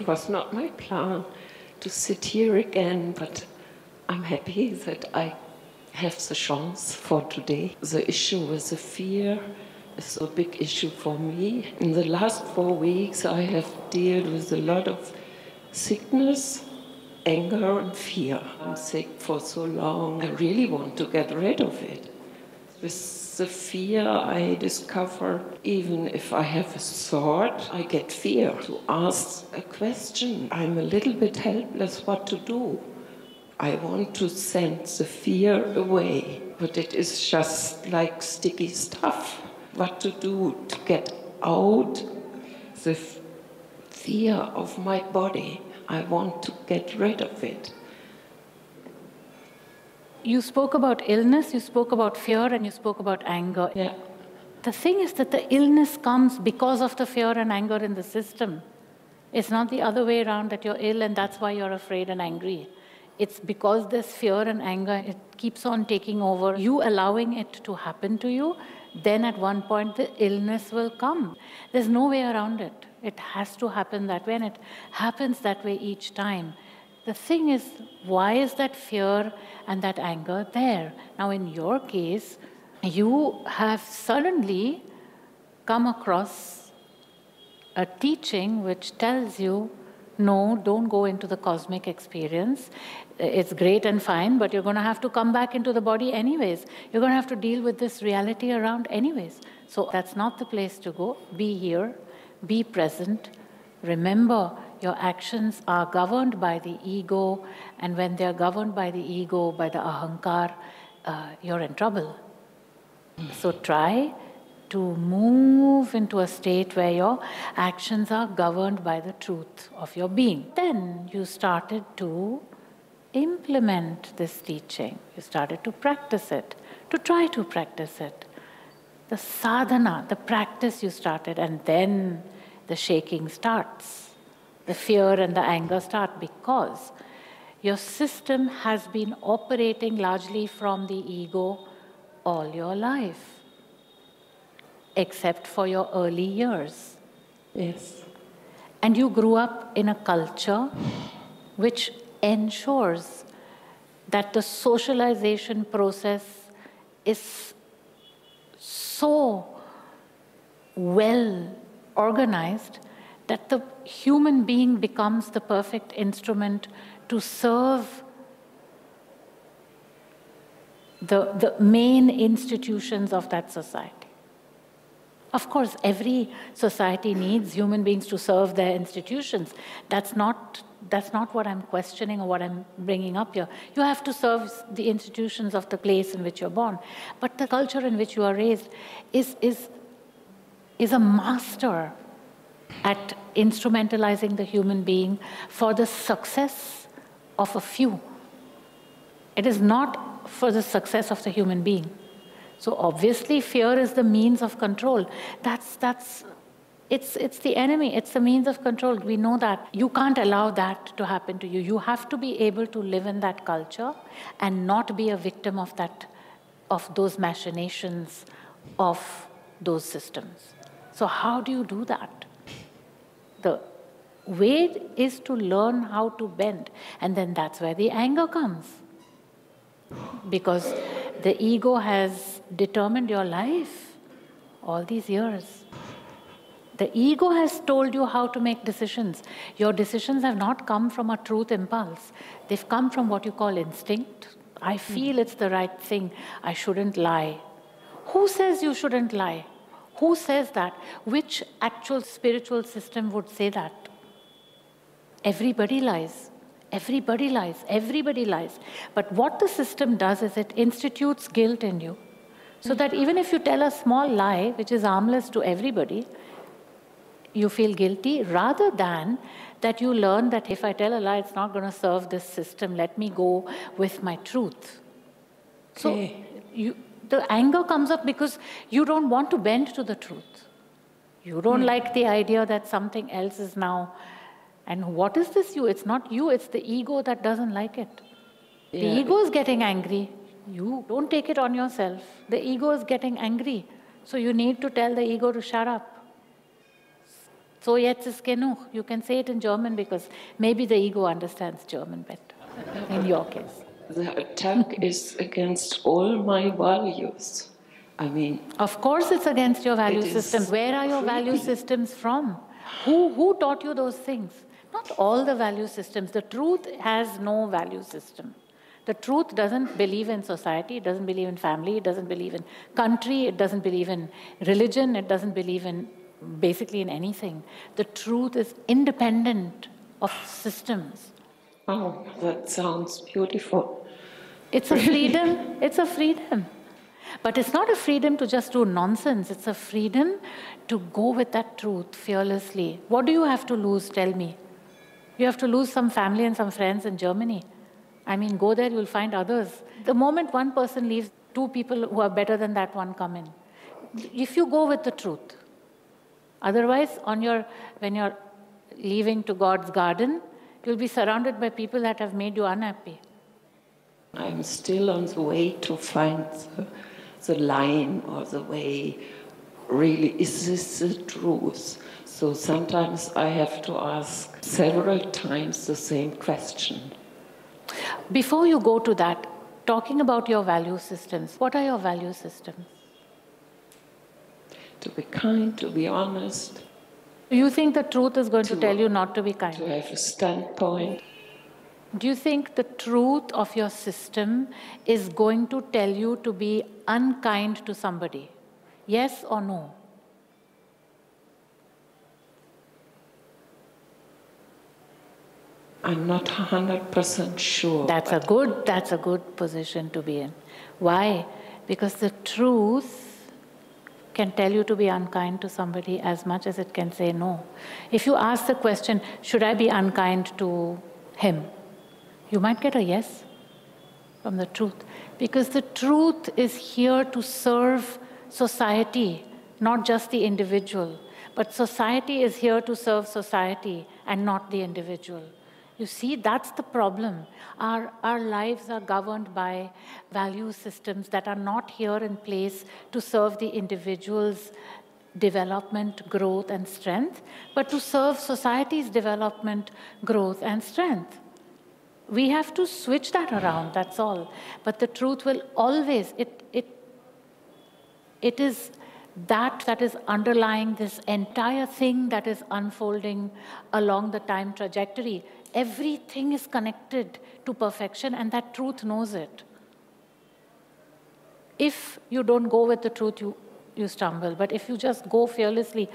It was not my plan to sit here again, but I'm happy that I have the chance for today. The issue with the fear is a big issue for me. In the last four weeks, I have dealt with a lot of sickness, anger, and fear. I'm sick for so long. I really want to get rid of it. With the fear, I discover even if I have a thought, I get fear to ask a question. I'm a little bit helpless what to do. I want to send the fear away, but it is just like sticky stuff. What to do to get out the fear of my body? I want to get rid of it. You spoke about illness, you spoke about fear, and you spoke about anger. Yeah. The thing is that the illness comes because of the fear and anger in the system. It's not the other way around that you're ill and that's why you're afraid and angry. It's because this fear and anger, it keeps on taking over. You allowing it to happen to you, then at one point the illness will come. There's no way around it. It has to happen that way, and it happens that way each time. The thing is, why is that fear and that anger there? Now, in your case, you have suddenly come across a teaching which tells you no, don't go into the cosmic experience. It's great and fine, but you're going to have to come back into the body anyways. You're going to have to deal with this reality around anyways. So that's not the place to go. Be here, be present. Remember, your actions are governed by the ego, and when they're governed by the ego, by the ahankar, uh, you're in trouble. So try to move into a state where your actions are governed by the truth of your being. Then you started to implement this teaching. You started to practice it, to try to practice it. The sadhana, the practice you started, and then the shaking starts. The fear and the anger start because your system has been operating largely from the ego all your life except for your early years. Yes. And you grew up in a culture which ensures that the socialization process is so well organized that the human being becomes the perfect instrument to serve the, the main institutions of that society. Of course, every society needs human beings to serve their institutions. That's not, that's not what I'm questioning or what I'm bringing up here. You have to serve the institutions of the place in which you're born. But the culture in which you are raised is, is, is a master at instrumentalizing the human being for the success of a few. It is not for the success of the human being. So obviously fear is the means of control. That's, that's, it's, it's the enemy, it's the means of control. We know that. You can't allow that to happen to you. You have to be able to live in that culture and not be a victim of that, of those machinations of those systems. So how do you do that? The way is to learn how to bend, and then that's where the anger comes. Because the ego has determined your life all these years. The ego has told you how to make decisions. Your decisions have not come from a truth impulse, they've come from what you call instinct. I feel hmm. it's the right thing. I shouldn't lie. Who says you shouldn't lie? Who says that? Which actual spiritual system would say that? Everybody lies. Everybody lies, everybody lies. But what the system does is it institutes guilt in you. So that even if you tell a small lie, which is harmless to everybody, you feel guilty rather than that you learn that if I tell a lie, it's not going to serve this system. Let me go with my truth. Okay. So you, the anger comes up because you don't want to bend to the truth. You don't hmm. like the idea that something else is now and what is this you? It's not you, it's the ego that doesn't like it. The ego is getting angry. You don't take it on yourself. The ego is getting angry. So you need to tell the ego to shut up. So jetzt ist genug. You can say it in German because maybe the ego understands German better in your case. The attack is against all my values. I mean, of course, it's against your value systems. Where are your value systems from? Who, who taught you those things? Not all the value systems. The truth has no value system. The truth doesn't believe in society, it doesn't believe in family, it doesn't believe in country, it doesn't believe in religion, it doesn't believe in basically in anything. The truth is independent of systems. Oh, that sounds beautiful. It's a freedom. It's a freedom. But it's not a freedom to just do nonsense. It's a freedom to go with that truth fearlessly. What do you have to lose? Tell me. You have to lose some family and some friends in Germany. I mean, go there, you'll find others. The moment one person leaves, two people who are better than that one come in. If you go with the truth, otherwise, on your when you're leaving to God's garden, you'll be surrounded by people that have made you unhappy. I'm still on the way to find the, the line or the way. Really, is this the truth? So sometimes I have to ask several times the same question. Before you go to that, talking about your value systems, what are your value systems? To be kind, to be honest. You think the truth is going to, to tell you not to be kind? To have a standpoint. Do you think the truth of your system is going to tell you to be unkind to somebody? Yes or no? I'm not 100% sure. That's a good that's a good position to be in. Why? Because the truth can tell you to be unkind to somebody as much as it can say no. If you ask the question, should I be unkind to him? You might get a yes from the truth. Because the truth is here to serve society, not just the individual. But society is here to serve society and not the individual. You see, that's the problem. Our, our lives are governed by value systems that are not here in place to serve the individual's development, growth, and strength, but to serve society's development, growth, and strength. We have to switch that around, that's all. But the truth will always, it, it, it is that that is underlying this entire thing that is unfolding along the time trajectory everything is connected to perfection, and that truth knows it. If you don't go with the truth, you, you stumble. But if you just go fearlessly,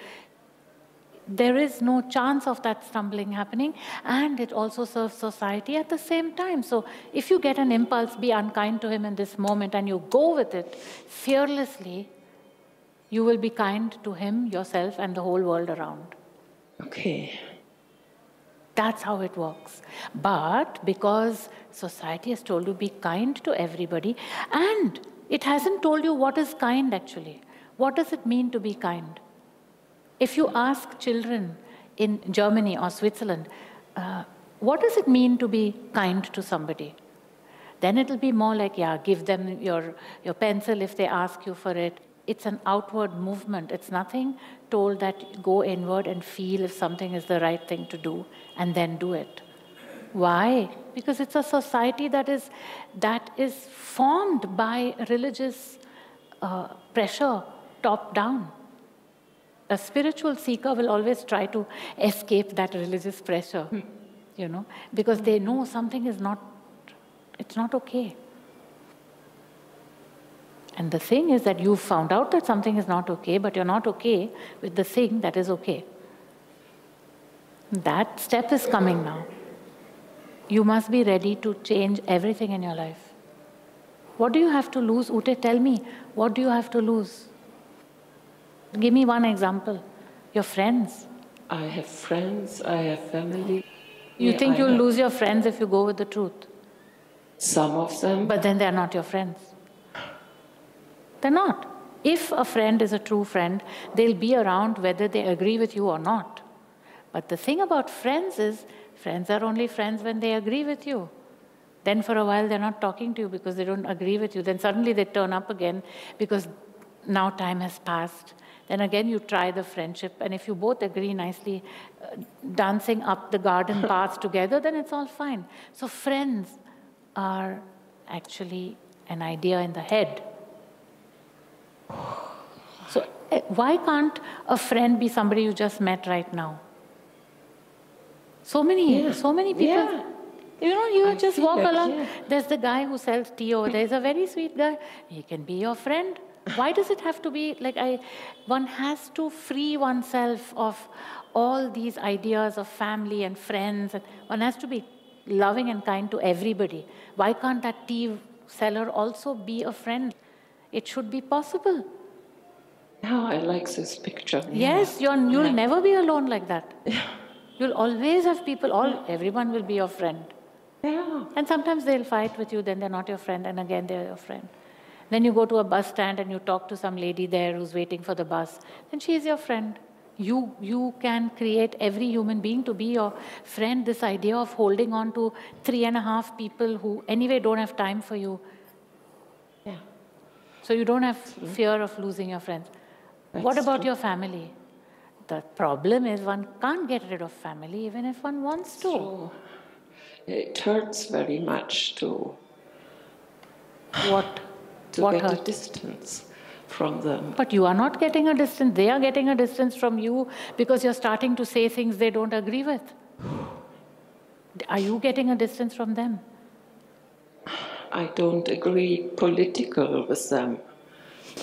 there is no chance of that stumbling happening, and it also serves society at the same time. So, if you get an impulse, be unkind to him in this moment, and you go with it fearlessly, you will be kind to him, yourself, and the whole world around. Okay. That's how it works. But because society has told you be kind to everybody, and it hasn't told you what is kind actually. What does it mean to be kind? If you ask children in Germany or Switzerland, uh, what does it mean to be kind to somebody? Then it'll be more like, yeah, give them your, your pencil if they ask you for it. It's an outward movement. It's nothing told that go inward and feel if something is the right thing to do and then do it. Why? Because it's a society that is, that is formed by religious uh, pressure, top down. A spiritual seeker will always try to escape that religious pressure, hmm. you know, because they know something is not, it's not okay. And the thing is that you've found out that something is not okay, but you're not okay with the thing that is okay. That step is coming now. You must be ready to change everything in your life. What do you have to lose? Ute, tell me, what do you have to lose? Give me one example. Your friends. I have friends, I have family. You yeah, think you'll have... lose your friends if you go with the truth? Some of them. But then they're not your friends. They're not. If a friend is a true friend, they'll be around whether they agree with you or not. But the thing about friends is, friends are only friends when they agree with you. Then for a while they're not talking to you because they don't agree with you. Then suddenly they turn up again because now time has passed. Then again, you try the friendship, and if you both agree nicely, uh, dancing up the garden path together, then it's all fine. So, friends are actually an idea in the head. So, eh, why can't a friend be somebody you just met right now? So many, yeah. so many people. Yeah. You know, you I just walk along. Yeah. There's the guy who sells tea over there. He's a very sweet guy. He can be your friend. Why does it have to be like I? One has to free oneself of all these ideas of family and friends, and one has to be loving and kind to everybody. Why can't that tea seller also be a friend? It should be possible. Yeah, I like this picture. Yes, you're, you'll yeah. never be alone like that. Yeah. You'll always have people, all everyone will be your friend. Yeah. And sometimes they'll fight with you, then they're not your friend, and again they're your friend. Then you go to a bus stand and you talk to some lady there who's waiting for the bus, then she is your friend. You, you can create every human being to be your friend. This idea of holding on to three and a half people who anyway don't have time for you. Yeah. So you don't have fear of losing your friends. That's what about true. your family? The problem is one can't get rid of family even if one wants to. True. It hurts very much to. What? To what get hurts? a distance from them. But you are not getting a distance. They are getting a distance from you because you're starting to say things they don't agree with. Are you getting a distance from them? I don't agree political with them.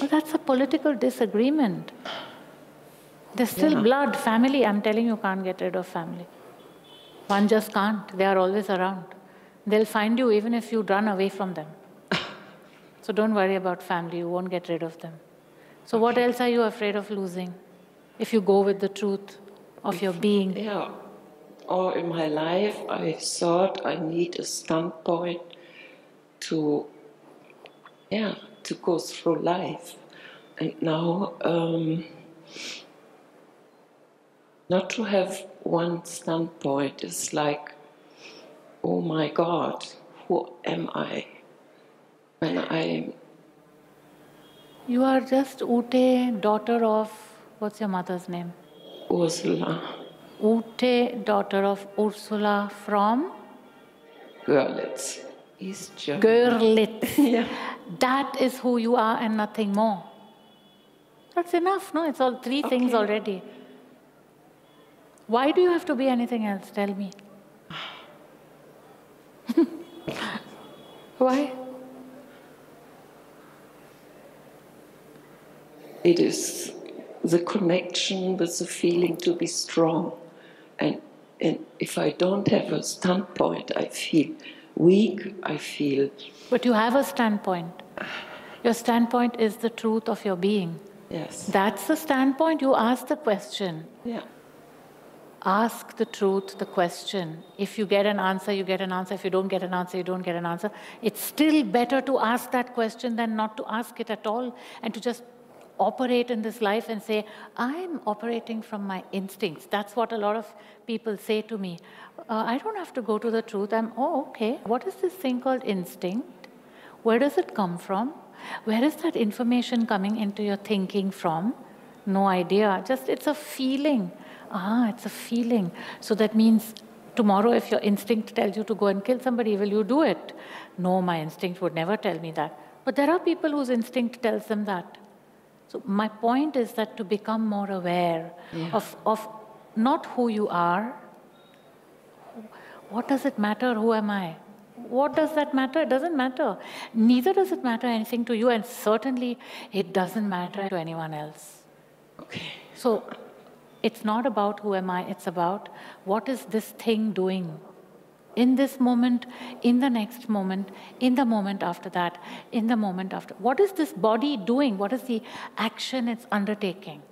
Well, that's a political disagreement. There's still yeah. blood, family. I'm telling you, can't get rid of family. One just can't. They are always around. They'll find you even if you run away from them. So don't worry about family. You won't get rid of them. So okay. what else are you afraid of losing? If you go with the truth of your being. Yeah. All in my life, I thought I need a standpoint to, yeah, to go through life. And now, um, not to have one standpoint is like, oh my God, who am I? When I. You are just Ute, daughter of, what's your mother's name? Ursula. Ute, daughter of Ursula from? Görlitz, East Germany. Görlitz. yeah. That is who you are and nothing more. That's enough, no? It's all three okay. things already. Why do you have to be anything else? Tell me. Why? It is the connection with the feeling to be strong. And, and if I don't have a standpoint, I feel weak, I feel. But you have a standpoint. Your standpoint is the truth of your being. Yes. That's the standpoint. You ask the question. Yeah ask the truth, the question. If you get an answer, you get an answer. If you don't get an answer, you don't get an answer. It's still better to ask that question than not to ask it at all and to just operate in this life and say, I'm operating from my instincts. That's what a lot of people say to me. Uh, I don't have to go to the truth. I'm, oh, okay. What is this thing called instinct? Where does it come from? Where is that information coming into your thinking from? No idea. Just it's a feeling. Ah, it's a feeling. So that means tomorrow, if your instinct tells you to go and kill somebody, will you do it? No, my instinct would never tell me that. But there are people whose instinct tells them that. So my point is that to become more aware yeah. of, of not who you are, what does it matter? Who am I? What does that matter? It doesn't matter. Neither does it matter anything to you, and certainly it doesn't matter to anyone else. Okay. So it's not about who am I, it's about what is this thing doing in this moment, in the next moment, in the moment after that, in the moment after. What is this body doing? What is the action it's undertaking?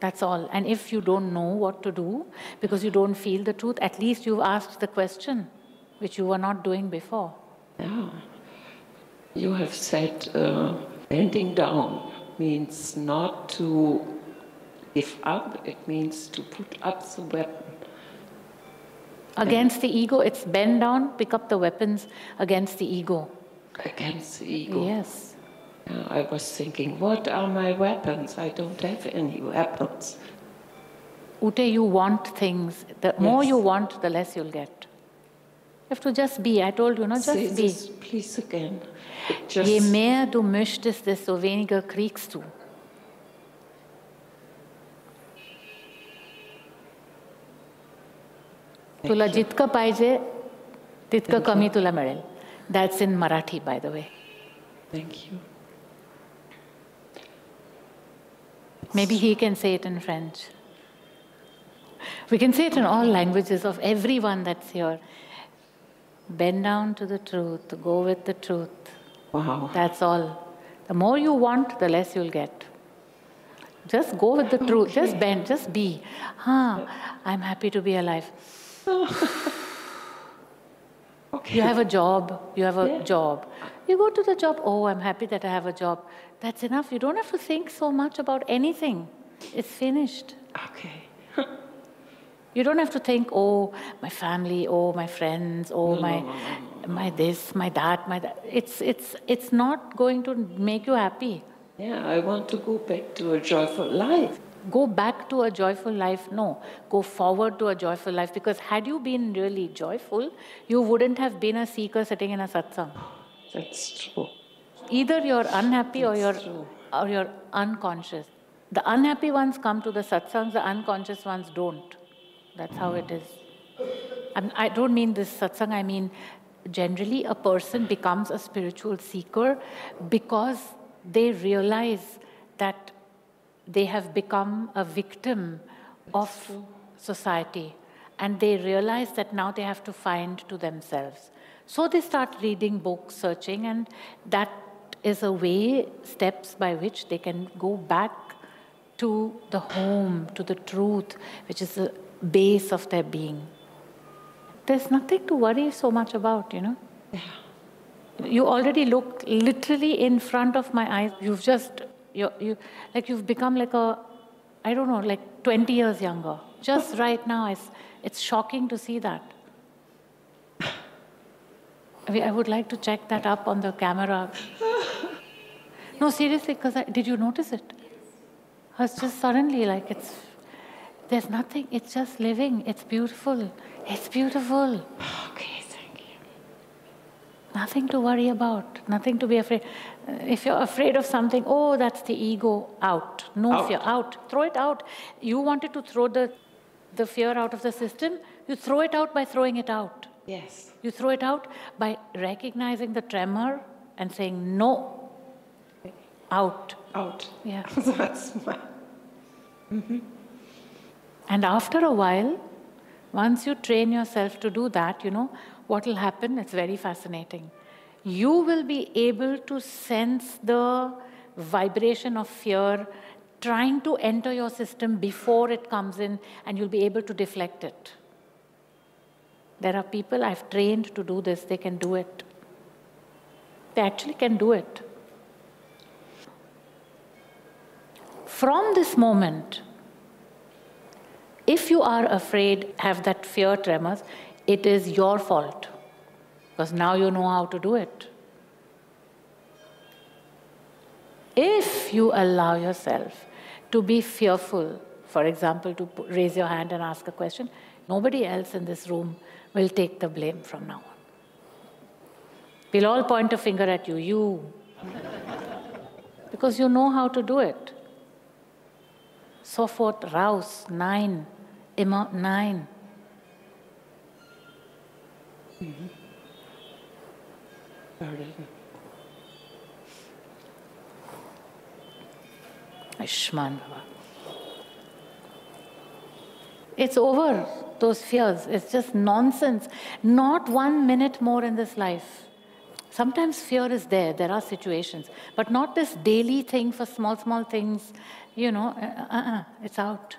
That's all. And if you don't know what to do because you don't feel the truth, at least you've asked the question, which you were not doing before. Yeah. You have said uh, bending down means not to if up, it means to put up the weapon. Against the ego, it's bend down, pick up the weapons against the ego. Against the ego. Yes. I was thinking, what are my weapons? I don't have any weapons. Ute, you want things. The more you want, the less you'll get. You have to just be. I told you, no, just Say be. this, please again. Just Je mehr du möchtest, desto weniger kriegst du. तुला जितकं पाहिजे तितकं कमी तुला मिळेल that's in Marathi by the way thank you. Maybe he can say it in French. We can say it in all languages of everyone that's here. Bend down to the truth, go with the truth. Wow. That's all. The more you want, the less you'll get. Just go with the truth. Just bend, just be. Huh, I'm happy to be alive. Okay. You have a job, you have a Yeah. job. You go to the job, oh, I'm happy that I have a job. That's enough. You don't have to think so much about anything. It's finished. Okay. You don't have to think, oh, my family, oh, my friends, oh, my, my this, my that, my that. It's, it's, it's not going to make you happy. Yeah, I want to go back to a joyful life. Go back to a joyful life. No, go forward to a joyful life. Because had you been really joyful, you wouldn't have been a seeker sitting in a satsang. That's true. Either you're unhappy or you're, true. or you're unconscious. The unhappy ones come to the satsangs, the unconscious ones don't. That's how it is. I'm, I don't mean this satsang, I mean generally a person becomes a spiritual seeker because they realize that they have become a victim of society and they realize that now they have to find to themselves. So they start reading books, searching, and that is a way, steps by which they can go back to the home, to the truth, which is the base of their being. There's nothing to worry so much about, you know. You already look literally in front of my eyes. You've just, you, you, like you've become like a, I don't know, like 20 years younger. Just right now, it's, it's shocking to see that. I, mean, I would like to check that up on the camera. No, seriously, because did you notice it? It's just suddenly like it's, there's nothing, it's just living. It's beautiful. It's beautiful. Okay, thank you. Nothing to worry about, nothing to be afraid. Uh, If you're afraid of something, oh, that's the ego, out. No Out. fear, out. Throw it out. You wanted to throw the, the fear out of the system, you throw it out by throwing it out. Yes. You throw it out by recognizing the tremor and saying, no, out. Out. Yeah. That's my. And after a while, once you train yourself to do that, you know, what will happen? It's very fascinating. You will be able to sense the vibration of fear trying to enter your system before it comes in, and you'll be able to deflect it. There are people I've trained to do this, they can do it. They actually can do it. From this moment, if you are afraid, have that fear tremors, it is your fault because now you know how to do it. If you allow yourself to be fearful, for example, to raise your hand and ask a question, nobody else in this room will take the blame from now on. We'll all point a finger at you, you, because you know how to do it. So forth, Rouse, nine, Emma, nine. Ashman Baba. It's over, those fears. It's just nonsense. Not one minute more in this life. Sometimes fear is there, there are situations, but not this daily thing for small, small things. You know, uh, uh, uh, it's out.